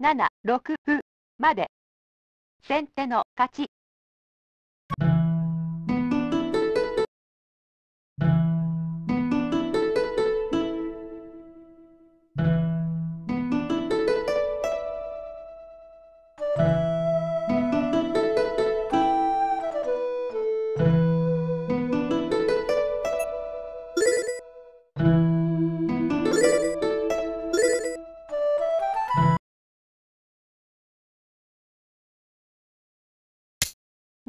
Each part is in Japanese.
7、6まで。先手の勝ち。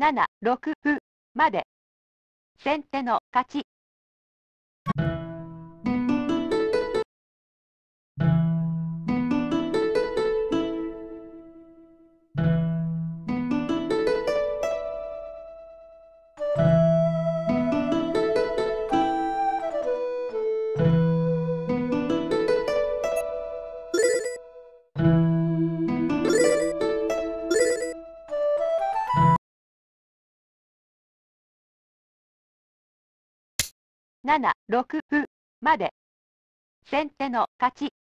7、6歩まで。先手の勝ち。7、6歩まで。先手の勝ち。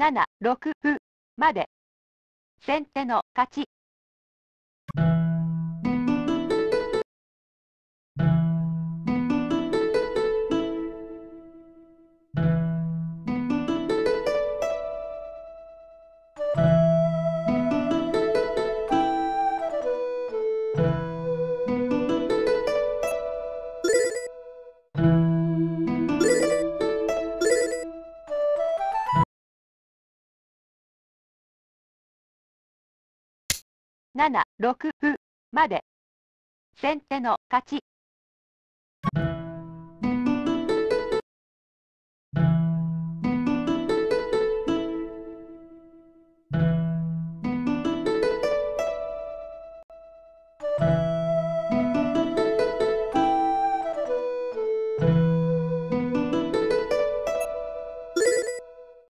7、6まで。先手の勝ち。7、6歩まで。先手の勝ち。